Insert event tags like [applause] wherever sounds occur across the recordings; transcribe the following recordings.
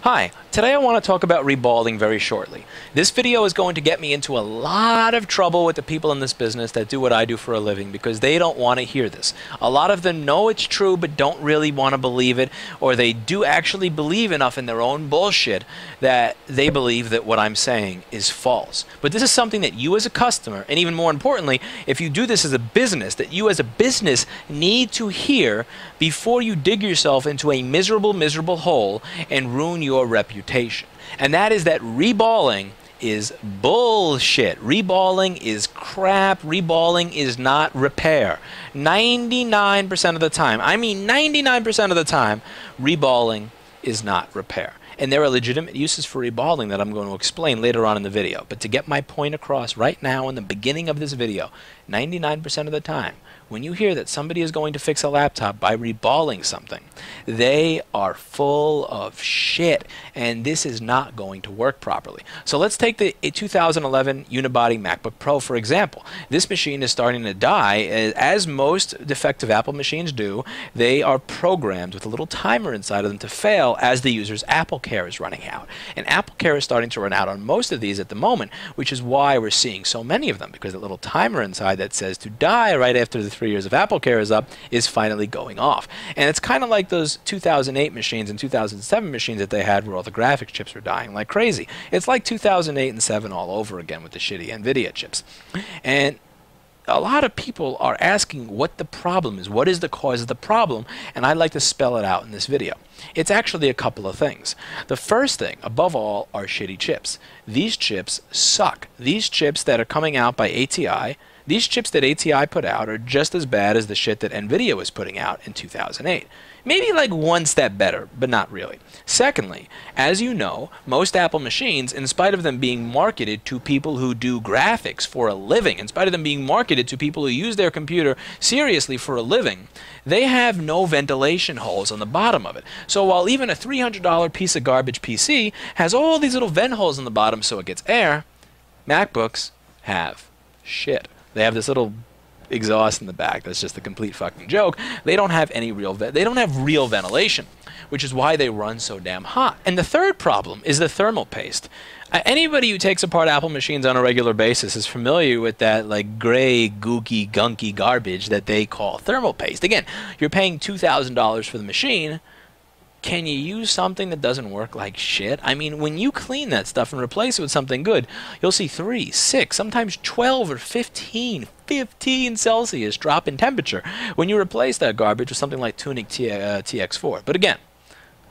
Hi, today I want to talk about reballing very shortly. This video is going to get me into a lot of trouble with the people in this business that do what I do for a living because they don't want to hear this. A lot of them know it's true but don't really want to believe it, or they do actually believe enough in their own bullshit that they believe that what I'm saying is false. But this is something that you as a customer, and even more importantly, if you do this as a business, that you as a business need to hear before you dig yourself into a miserable, miserable hole and ruin your reputation. And that is that reballing is bullshit. Reballing is crap. Reballing is not repair. 99% of the time, I mean 99% of the time, reballing is not repair. And there are legitimate uses for reballing that I'm going to explain later on in the video. But to get my point across right now in the beginning of this video, 99% of the time, when you hear that somebody is going to fix a laptop by reballing something, they are full of shit, and this is not going to work properly. So let's take the 2011 unibody MacBook Pro for example. This machine is starting to die, as most defective Apple machines do. They are programmed with a little timer inside of them to fail as the user's Apple Care is running out. And Apple Care is starting to run out on most of these at the moment, which is why we're seeing so many of them, because the little timer inside that says to die right after the three years of Apple Care is up is finally going off. And it's kind of like those 2008 machines and 2007 machines that they had where all the graphics chips were dying like crazy. It's like 2008 and 7 all over again with the shitty NVIDIA chips. And a lot of people are asking what the problem is. What is the cause of the problem? And I'd like to spell it out in this video. It's actually a couple of things. The first thing, above all, are shitty chips. These chips suck. These chips that are coming out by ATI these chips that ATI put out are just as bad as the shit that NVIDIA was putting out in 2008. Maybe like one step better, but not really. Secondly, as you know, most Apple machines, in spite of them being marketed to people who do graphics for a living, in spite of them being marketed to people who use their computer seriously for a living, they have no ventilation holes on the bottom of it. So while even a $300 piece of garbage PC has all these little vent holes in the bottom so it gets air, MacBooks have shit. They have this little exhaust in the back that's just a complete fucking joke. They don't have any real they don't have real ventilation, which is why they run so damn hot. And the third problem is the thermal paste. Uh, anybody who takes apart Apple machines on a regular basis is familiar with that like gray, gooky, gunky garbage that they call thermal paste. Again, you're paying $2,000 for the machine can you use something that doesn't work like shit? I mean, when you clean that stuff and replace it with something good, you'll see 3, 6, sometimes 12 or 15, 15 Celsius drop in temperature when you replace that garbage with something like Tuniq T- uh, TX4. But again,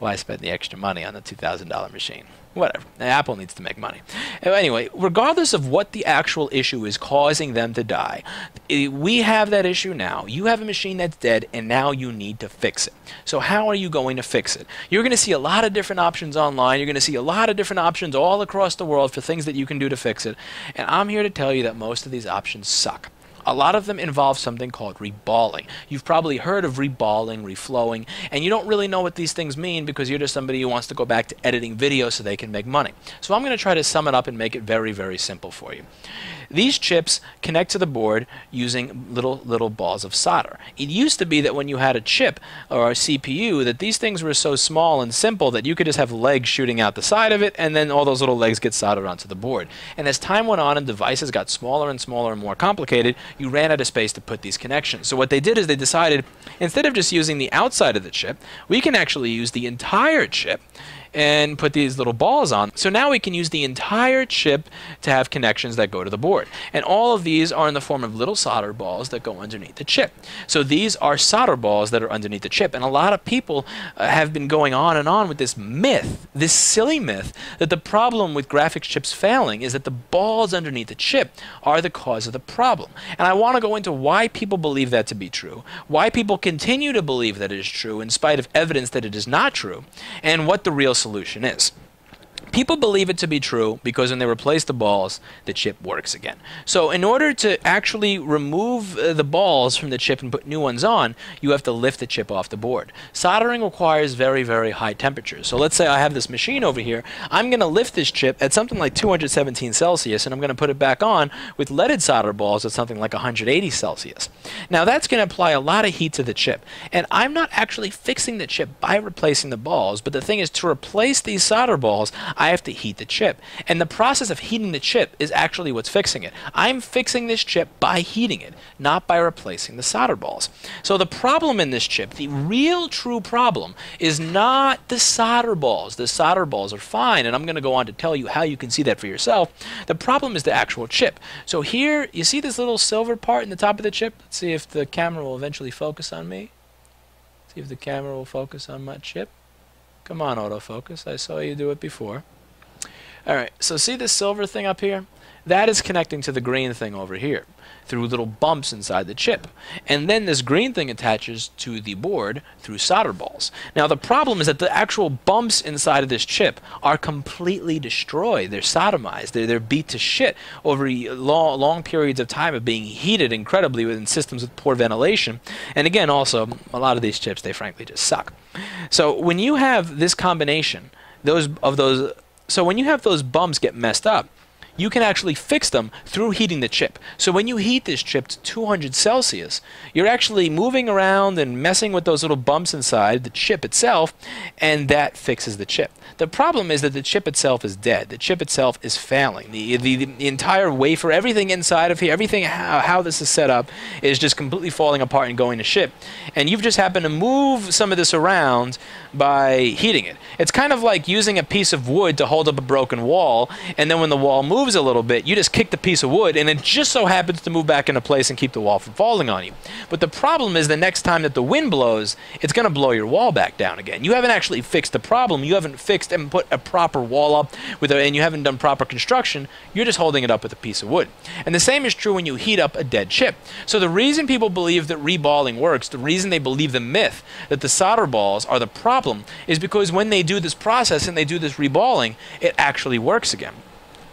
why spend the extra money on the $2,000 machine? Whatever. Apple needs to make money. Uh, anyway, regardless of what the actual issue is causing them to die, we have that issue now. You have a machine that's dead, and now you need to fix it. So, how are you going to fix it? You're going to see a lot of different options online. You're going to see a lot of different options all across the world for things that you can do to fix it. And I'm here to tell you that most of these options suck. A lot of them involve something called reballing. You've probably heard of reballing, reflowing, and you don't really know what these things mean because you're just somebody who wants to go back to editing videos so they can make money. So I'm going to try to sum it up and make it very, very simple for you. These chips connect to the board using little little balls of solder. It used to be that when you had a chip or a CPU that these things were so small and simple that you could just have legs shooting out the side of it and then all those little legs get soldered onto the board. And as time went on and devices got smaller and smaller and more complicated, you ran out of space to put these connections. So what they did is they decided instead of just using the outside of the chip, we can actually use the entire chip and put these little balls on. So now we can use the entire chip to have connections that go to the board. And all of these are in the form of little solder balls that go underneath the chip. So these are solder balls that are underneath the chip. And a lot of people uh, have been going on and on with this myth, this silly myth, that the problem with graphics chips failing is that the balls underneath the chip are the cause of the problem. And I want to go into why people believe that to be true, why people continue to believe that it is true in spite of evidence that it is not true, and what the real solution is. People believe it to be true because when they replace the balls, the chip works again. So, in order to actually remove uh, the balls from the chip and put new ones on, you have to lift the chip off the board. Soldering requires very, very high temperatures. So, let's say I have this machine over here. I'm going to lift this chip at something like 217 Celsius and I'm going to put it back on with leaded solder balls at something like 180 Celsius. Now, that's going to apply a lot of heat to the chip. And I'm not actually fixing the chip by replacing the balls, but the thing is to replace these solder balls, I have to heat the chip. And the process of heating the chip is actually what's fixing it. I'm fixing this chip by heating it, not by replacing the solder balls. So the problem in this chip, the real true problem, is not the solder balls. The solder balls are fine, and I'm going to go on to tell you how you can see that for yourself. The problem is the actual chip. So here, you see this little silver part in the top of the chip? Let's see if the camera will eventually focus on me. See if the camera will focus on my chip. Come on, autofocus. I saw you do it before. Alright, so see this silver thing up here? That is connecting to the green thing over here through little bumps inside the chip. And then this green thing attaches to the board through solder balls. Now the problem is that the actual bumps inside of this chip are completely destroyed. They're sodomized. They're, they're beat to shit over long, long periods of time of being heated incredibly within systems with poor ventilation. And again, also, a lot of these chips, they frankly just suck. So when you have this combination, those of those so when you have those bumps get messed up, you can actually fix them through heating the chip. So when you heat this chip to 200 Celsius, you're actually moving around and messing with those little bumps inside the chip itself, and that fixes the chip. The problem is that the chip itself is dead. The chip itself is failing. The, the, the entire wafer, everything inside of here, everything how, how this is set up is just completely falling apart and going to shit. And you've just happened to move some of this around by heating it. It's kind of like using a piece of wood to hold up a broken wall, and then when the wall moves a little bit, you just kick the piece of wood, and it just so happens to move back into place and keep the wall from falling on you. But the problem is the next time that the wind blows, it's going to blow your wall back down again. You haven't actually fixed the problem. You haven't fixed and put a proper wall up with a, and you haven't done proper construction. You're just holding it up with a piece of wood. And the same is true when you heat up a dead chip. So the reason people believe that reballing works, the reason they believe the myth that the solder balls are the problem is because when they do this process and they do this reballing, it actually works again.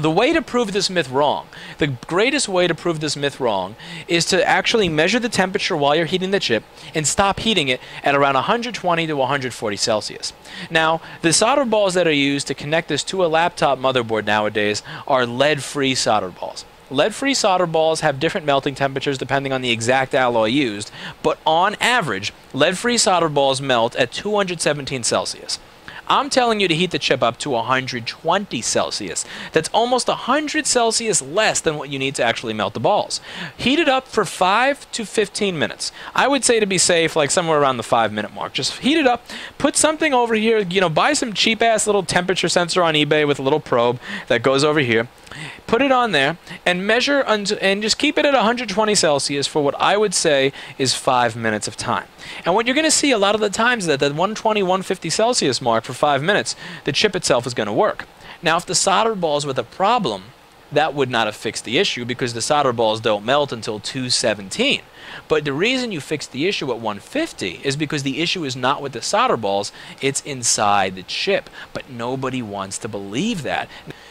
The way to prove this myth wrong, the greatest way to prove this myth wrong, is to actually measure the temperature while you're heating the chip and stop heating it at around 120 to 140 Celsius. Now, the solder balls that are used to connect this to a laptop motherboard nowadays are lead-free solder balls. Lead-free solder balls have different melting temperatures depending on the exact alloy used, but on average, lead-free solder balls melt at 217 Celsius. I'm telling you to heat the chip up to 120 Celsius. That's almost 100 Celsius less than what you need to actually melt the balls. Heat it up for 5 to 15 minutes. I would say to be safe, like somewhere around the 5 minute mark. Just heat it up, put something over here, you know, buy some cheap ass little temperature sensor on eBay with a little probe that goes over here put it on there and measure and just keep it at 120 Celsius for what I would say is five minutes of time. And what you're going to see a lot of the times is that the 120, 150 Celsius mark for five minutes, the chip itself is going to work. Now, if the solder balls with a problem, that would not have fixed the issue because the solder balls don't melt until 217. But the reason you fix the issue at 150 is because the issue is not with the solder balls, it's inside the chip. But nobody wants to believe that.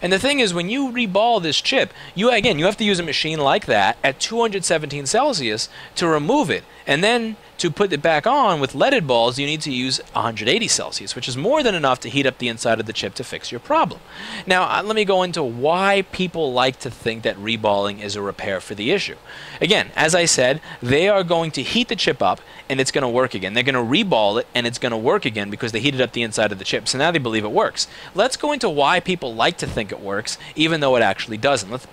And the thing is, when you reball this chip, you again, you have to use a machine like that at 217 Celsius to remove it. And then to put it back on with leaded balls, you need to use 180 Celsius, which is more than enough to heat up the inside of the chip to fix your problem. Now, uh, let me go into why people like to think that reballing is a repair for the issue. Again, as I said, they are going to heat the chip up and it's going to work again. They're going to reball it and it's going to work again because they heated up the inside of the chip. So now they believe it works. Let's go into why people like to think it works, even though it actually doesn't. Let's,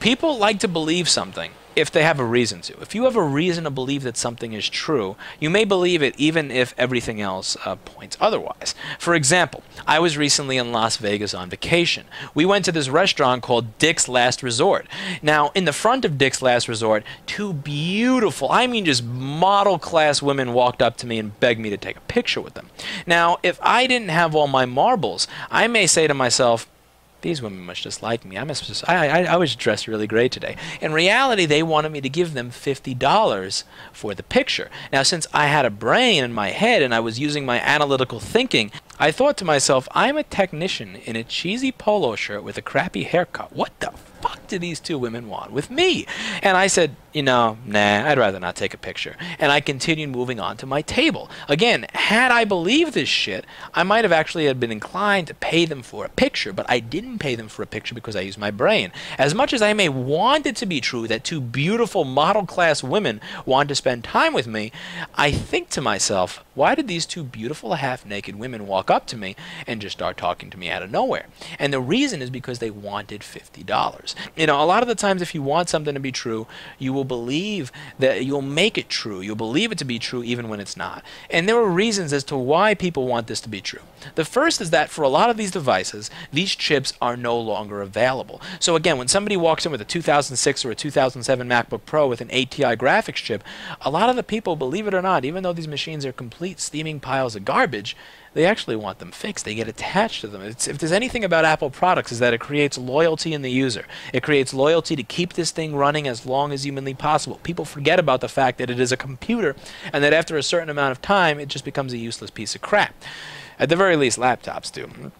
people like to believe something if they have a reason to. If you have a reason to believe that something is true, you may believe it even if everything else uh, points otherwise. For example, I was recently in Las Vegas on vacation. We went to this restaurant called Dick's Last Resort. Now, in the front of Dick's Last Resort, two beautiful, I mean just model class women walked up to me and begged me to take a picture with them. Now, if I didn't have all my marbles, I may say to myself, these women must just like me. I must just, I, I, I was dressed really great today. In reality, they wanted me to give them $50 for the picture. Now, since I had a brain in my head and I was using my analytical thinking, I thought to myself, I'm a technician in a cheesy polo shirt with a crappy haircut. What the fuck do these two women want with me? And I said, you know, nah, I'd rather not take a picture. And I continued moving on to my table. Again, had I believed this shit, I might have actually had been inclined to pay them for a picture, but I didn't pay them for a picture because I used my brain. As much as I may want it to be true that two beautiful model class women want to spend time with me, I think to myself, why did these two beautiful half naked women walk up to me and just start talking to me out of nowhere? And the reason is because they wanted $50. You know, a lot of the times if you want something to be true, you will will believe that you'll make it true. You'll believe it to be true even when it's not. And there are reasons as to why people want this to be true. The first is that for a lot of these devices, these chips are no longer available. So again, when somebody walks in with a 2006 or a 2007 MacBook Pro with an ATI graphics chip, a lot of the people, believe it or not, even though these machines are complete steaming piles of garbage, they actually want them fixed. They get attached to them. It's, if there's anything about Apple products, is that it creates loyalty in the user. It creates loyalty to keep this thing running as long as humanly possible. People forget about the fact that it is a computer, and that after a certain amount of time, it just becomes a useless piece of crap. At the very least, laptops do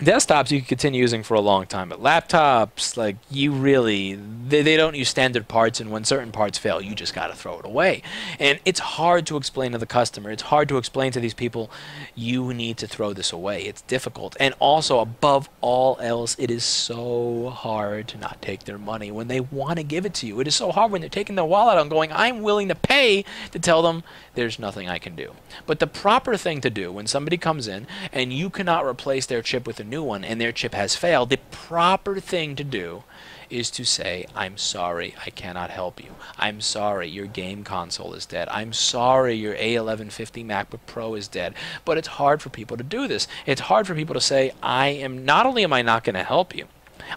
desktops you can continue using for a long time but laptops like you really they, they don't use standard parts and when certain parts fail you just got to throw it away. And it's hard to explain to the customer. It's hard to explain to these people you need to throw this away. It's difficult. And also above all else it is so hard to not take their money when they want to give it to you. It is so hard when they're taking their wallet and going i'm willing to pay to tell them there's nothing i can do. But the proper thing to do when somebody comes in and you cannot replace their chip with a new one and their chip has failed, the proper thing to do is to say, I'm sorry, I cannot help you. I'm sorry, your game console is dead. I'm sorry, your A1150 MacBook Pro is dead. But it's hard for people to do this. It's hard for people to say, I am, not only am I not going to help you,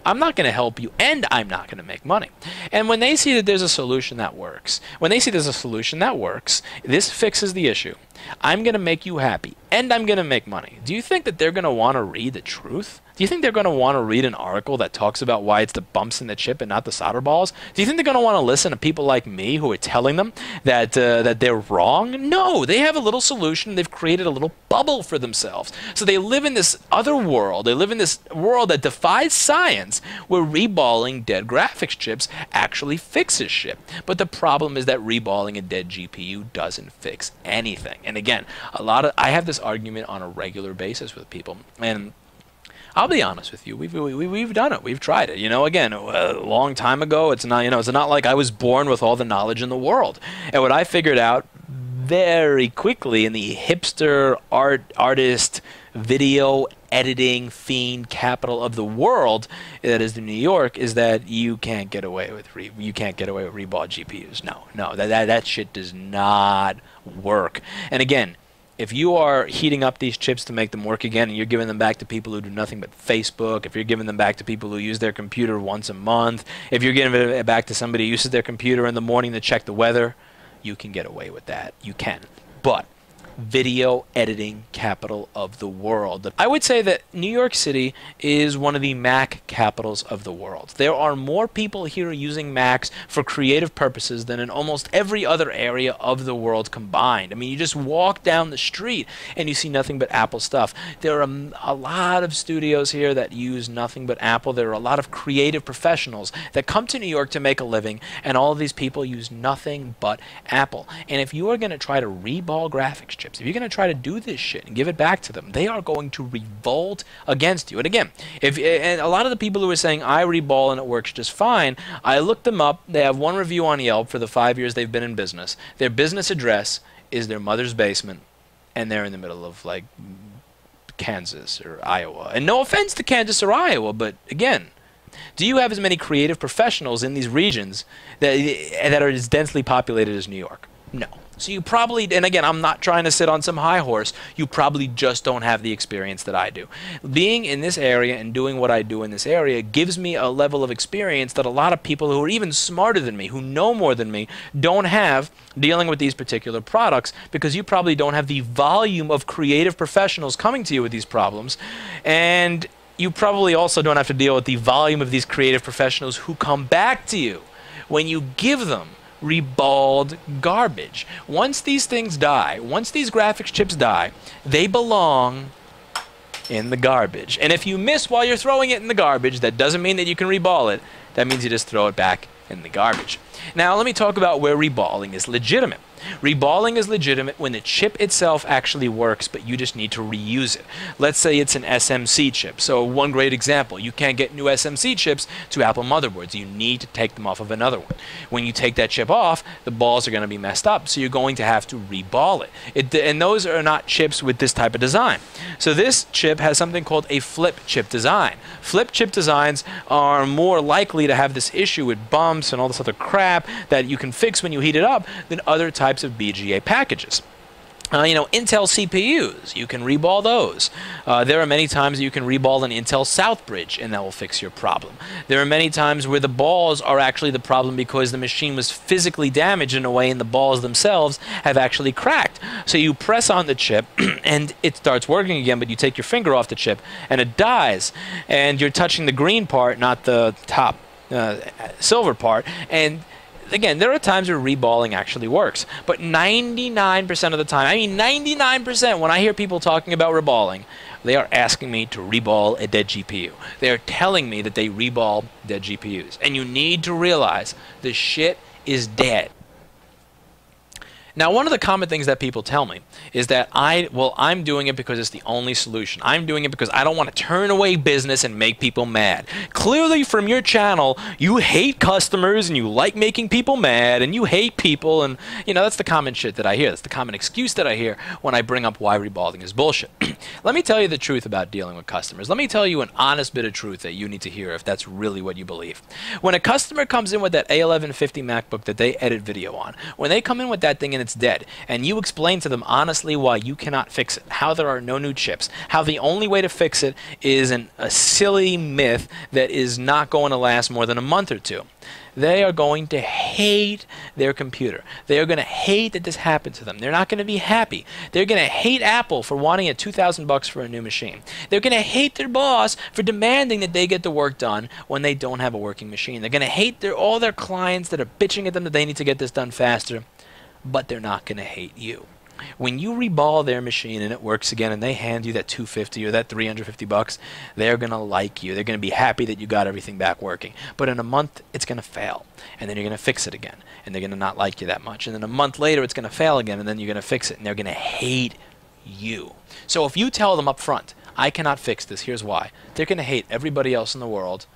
I'm not going to help you and I'm not going to make money. And when they see that there's a solution that works, when they see there's a solution that works, this fixes the issue. I'm going to make you happy and I'm going to make money. Do you think that they're going to want to read the truth? Do you think they're going to want to read an article that talks about why it's the bumps in the chip and not the solder balls? Do you think they're going to want to listen to people like me who are telling them that uh, that they're wrong? No, they have a little solution. They've created a little bubble for themselves. So they live in this other world. They live in this world that defies science, where reballing dead graphics chips actually fixes shit. But the problem is that reballing a dead GPU doesn't fix anything. And again, a lot of I have this argument on a regular basis with people, and I'll be honest with you. We've we, we've done it. We've tried it. You know, again, a long time ago. It's not you know, it's not like I was born with all the knowledge in the world. And what I figured out very quickly in the hipster art artist video editing fiend capital of the world that is New York is that you can't get away with re- you can't get away with reballed GPUs. No, no, that, that that shit does not work. And again, if you are heating up these chips to make them work again and you're giving them back to people who do nothing but Facebook, if you're giving them back to people who use their computer once a month, if you're giving it back to somebody who uses their computer in the morning to check the weather, you can get away with that. You can. But video editing capital of the world. I would say that New York City is one of the Mac capitals of the world. There are more people here using Macs for creative purposes than in almost every other area of the world combined. I mean, you just walk down the street and you see nothing but Apple stuff. There are a lot of studios here that use nothing but Apple. There are a lot of creative professionals that come to New York to make a living, and all of these people use nothing but Apple. And if you are going to try to reball graphics If you're going to try to do this shit and give it back to them, they are going to revolt against you. And again, if and a lot of the people who are saying I reball and it works just fine, I looked them up. They have one review on Yelp for the five years they've been in business. Their business address is their mother's basement, and they're in the middle of like Kansas or Iowa. And no offense to Kansas or Iowa, but again, do you have as many creative professionals in these regions that that are as densely populated as New York? No. So you probably, and again, I'm not trying to sit on some high horse, you probably just don't have the experience that I do. Being in this area and doing what I do in this area gives me a level of experience that a lot of people who are even smarter than me, who know more than me, don't have dealing with these particular products because you probably don't have the volume of creative professionals coming to you with these problems. And you probably also don't have to deal with the volume of these creative professionals who come back to you when you give them reballed garbage. Once these things die, once these graphics chips die, they belong in the garbage. And if you miss while you're throwing it in the garbage, that doesn't mean that you can reball it. That means you just throw it back in the garbage. Now, let me talk about where reballing is legitimate. Reballing is legitimate when the chip itself actually works, but you just need to reuse it. Let's say it's an SMC chip. So, one great example you can't get new SMC chips to Apple motherboards. You need to take them off of another one. When you take that chip off, the balls are going to be messed up, so you're going to have to reball it. it. And those are not chips with this type of design. So, this chip has something called a flip chip design. Flip chip designs are more likely to have this issue with bumps and all this other crap that you can fix when you heat it up than other types of BGA packages. Uh, you know, Intel CPUs, you can reball those. Uh, there are many times you can reball an Intel Southbridge, and that will fix your problem. There are many times where the balls are actually the problem because the machine was physically damaged in a way, and the balls themselves have actually cracked. So you press on the chip, [clears throat] and it starts working again, but you take your finger off the chip, and it dies. And you're touching the green part, not the top uh, silver part, and again, there are times where reballing actually works, but 99% of the time, I mean 99% when I hear people talking about reballing, they are asking me to reball a dead GPU. They are telling me that they reball dead GPUs. And you need to realize the shit is dead. Now, one of the common things that people tell me is that I, well, I'm doing it because it's the only solution. I'm doing it because I don't want to turn away business and make people mad. Clearly, from your channel, you hate customers and you like making people mad and you hate people. And, you know, that's the common shit that I hear. That's the common excuse that I hear when I bring up why reballing is bullshit. [clears throat] Let me tell you the truth about dealing with customers. Let me tell you an honest bit of truth that you need to hear if that's really what you believe. When a customer comes in with that A1150 MacBook that they edit video on, when they come in with that thing and it's dead. And you explain to them honestly why you cannot fix it, how there are no new chips, how the only way to fix it is an, a silly myth that is not going to last more than a month or two. They are going to hate their computer. They are going to hate that this happened to them. They're not going to be happy. They're going to hate Apple for wanting a 2000 bucks for a new machine. They're going to hate their boss for demanding that they get the work done when they don't have a working machine. They're going to hate their, all their clients that are bitching at them that they need to get this done faster but they're not going to hate you. When you reball their machine and it works again and they hand you that 250 or that 350 bucks, they're going to like you. They're going to be happy that you got everything back working. But in a month, it's going to fail. And then you're going to fix it again. And they're going to not like you that much. And then a month later, it's going to fail again. And then you're going to fix it. And they're going to hate you. So if you tell them up front, I cannot fix this, here's why. They're going to hate everybody else in the world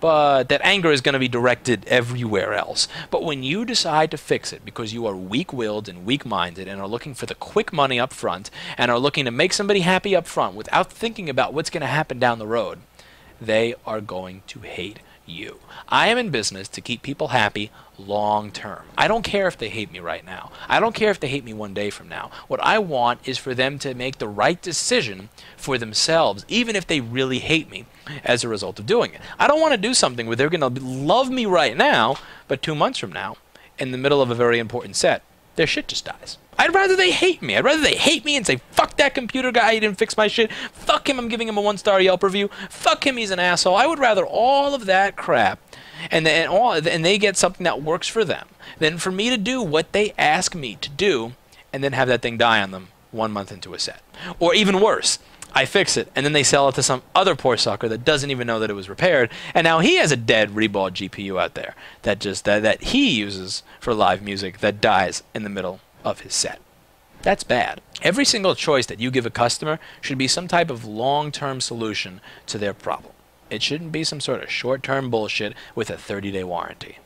but that anger is going to be directed everywhere else. But when you decide to fix it because you are weak willed and weak minded and are looking for the quick money up front and are looking to make somebody happy up front without thinking about what's going to happen down the road, they are going to hate you. I am in business to keep people happy long term. I don't care if they hate me right now. I don't care if they hate me one day from now. What I want is for them to make the right decision for themselves, even if they really hate me as a result of doing it. I don't want to do something where they're going to love me right now, but two months from now, in the middle of a very important set, their shit just dies. I'd rather they hate me. I'd rather they hate me and say, fuck that computer guy, he didn't fix my shit. Fuck him, I'm giving him a one star Yelp review. Fuck him, he's an asshole. I would rather all of that crap and then all and they get something that works for them than for me to do what they ask me to do and then have that thing die on them one month into a set. Or even worse, I fix it, and then they sell it to some other poor sucker that doesn't even know that it was repaired, and now he has a dead reball GPU out there that just that, that he uses for live music that dies in the middle of his set. That's bad. Every single choice that you give a customer should be some type of long-term solution to their problem. It shouldn't be some sort of short-term bullshit with a 30-day warranty.